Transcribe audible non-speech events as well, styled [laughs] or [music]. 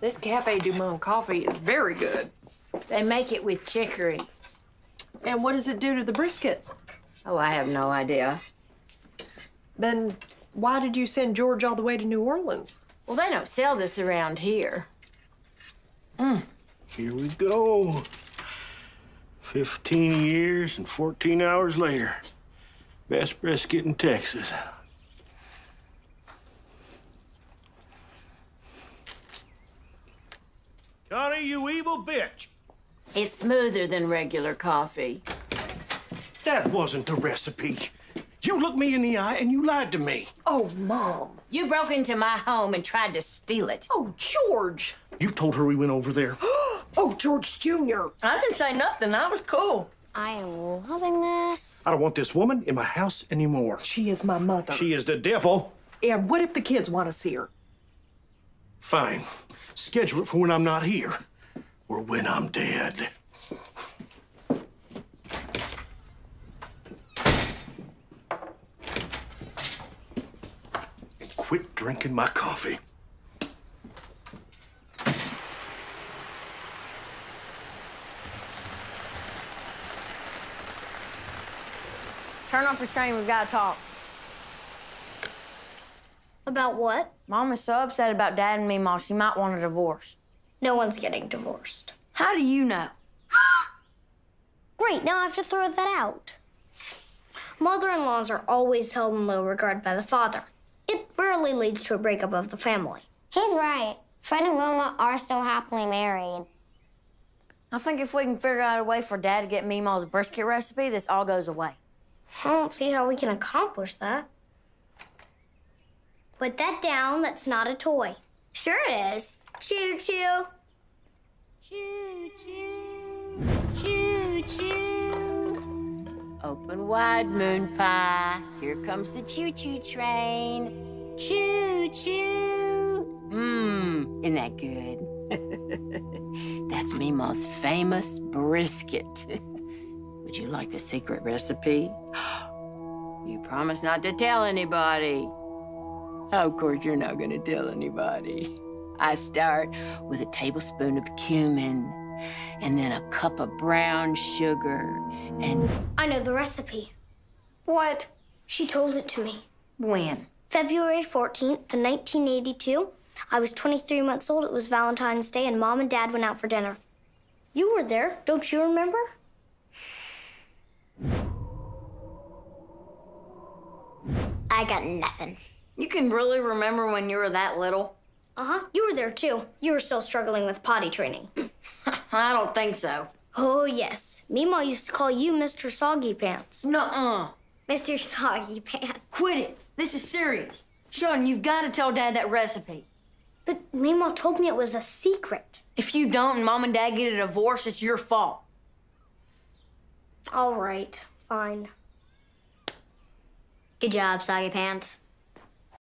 This Cafe Du Monde coffee is very good. They make it with chicory. And what does it do to the brisket? Oh, I have no idea. Then why did you send George all the way to New Orleans? Well, they don't sell this around here. Hmm. Here we go. 15 years and 14 hours later. Best brisket in Texas. Connie, you evil bitch! It's smoother than regular coffee. That wasn't the recipe. You looked me in the eye and you lied to me. Oh, Mom. You broke into my home and tried to steal it. Oh, George. You told her we went over there. [gasps] Oh, George Jr. I didn't say nothing. I was cool. I am loving this. I don't want this woman in my house anymore. She is my mother. She is the devil. And what if the kids want to see her? Fine. Schedule it for when I'm not here or when I'm dead. And quit drinking my coffee. Turn off the train. We've got to talk. About what? Mom is so upset about Dad and me, Mom. She might want a divorce. No one's getting divorced. How do you know? [gasps] Great, now I have to throw that out. Mother in laws are always held in low regard by the father. It rarely leads to a breakup of the family. He's right. Fred and Wilma are still happily married. I think if we can figure out a way for Dad to get Meemaw's brisket recipe, this all goes away. I don't see how we can accomplish that. Put that down, that's not a toy. Sure it is. Choo choo. Choo choo. Choo choo. Open wide, moon pie. Here comes the choo-choo train. Choo-choo. Mmm, isn't that good? [laughs] That's Meemaw's famous brisket. [laughs] Would you like the secret recipe? [gasps] You promise not to tell anybody. Of course, you're not gonna tell anybody. I start with a tablespoon of cumin and then a cup of brown sugar and I know the recipe. What? She told it to me. When? February 14th, 1982. I was 23 months old. It was Valentine's Day, and Mom and Dad went out for dinner. You were there, don't you remember? I got nothing. You can really remember when you were that little? Uh huh. You were there too. You were still struggling with potty training. [laughs] I don't think so. Oh, yes. Meemaw used to call you Mr. Soggy Pants. Nuh-uh. Mr. [laughs] Soggy Pants. Quit it. This is serious. Sean, you've got to tell Dad that recipe. But Meemaw told me it was a secret. If you don't and Mom and Dad get a divorce, it's your fault. All right, fine. Good job, Soggy Pants.